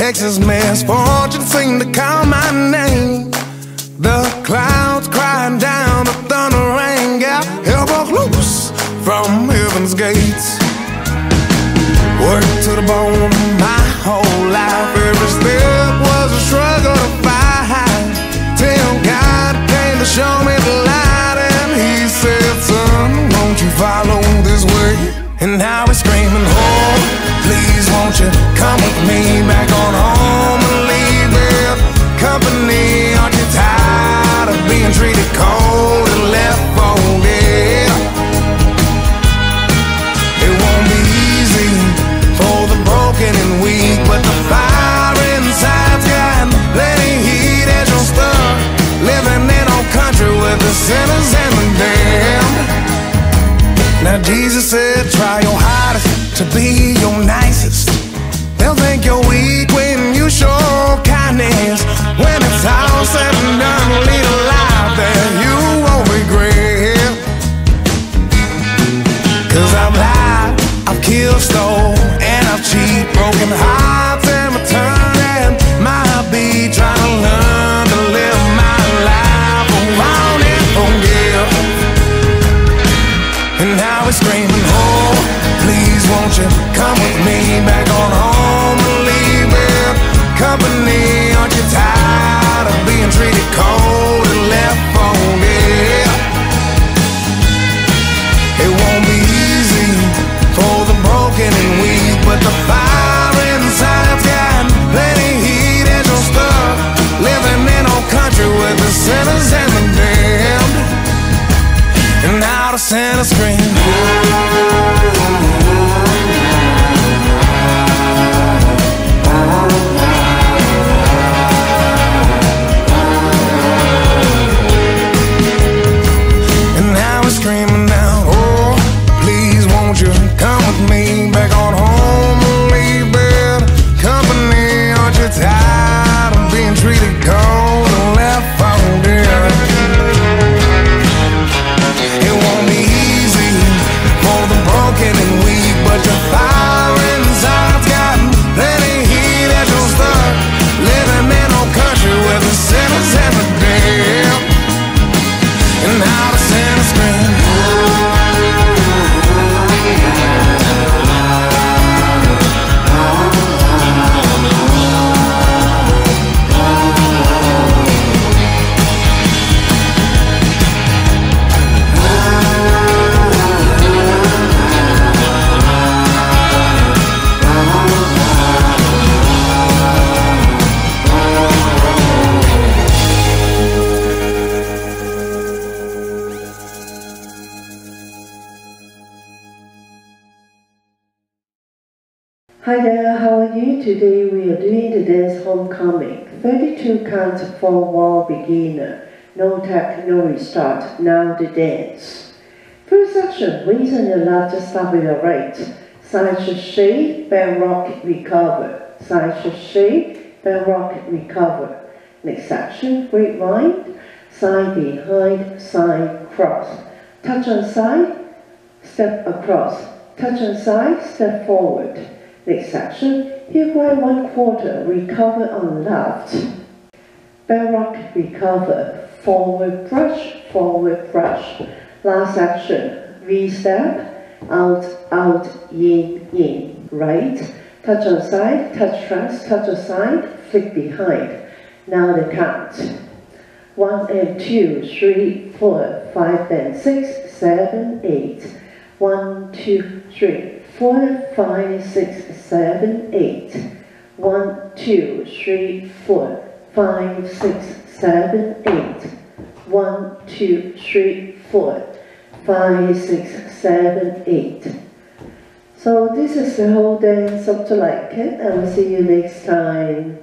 down, born fortune Texas, seemed to call my name. The clouds crying down, the thunder rang out, hell broke loose from heaven's gates. Worked to the bone my whole life, every step was a struggle to fight. Till God came to show me the light, and He said, Son, won't you follow this way? And now be screaming, oh, please won't you come with me back on home it company? Aren't you tired of being treated cold Now the sinner scream. Hi there, how are you? Today we are doing the dance homecoming. 32 counts four wall beginner. No tap, no restart. Now the dance. First section, raise on your left, start with your right. Side shade, back rock, recover. Side shade, back rock, recover. Next section, grapevine. Side behind, side cross. Touch on side, step across. Touch on side, step forward. Next section, right one quarter, recover on left. Back rock recover, forward brush, forward brush. Last section, V-step, out, out, in, in, right. Touch on side, touch front, touch on side, flick behind. Now the count. One and two, three, four, five and six, seven, eight. One, two, three, four, five, six, seven, eight. One, two, three, four, five, six, seven, eight. One, two, three, four, five, six, seven, eight. So this is the whole dance of to like it. I will see you next time.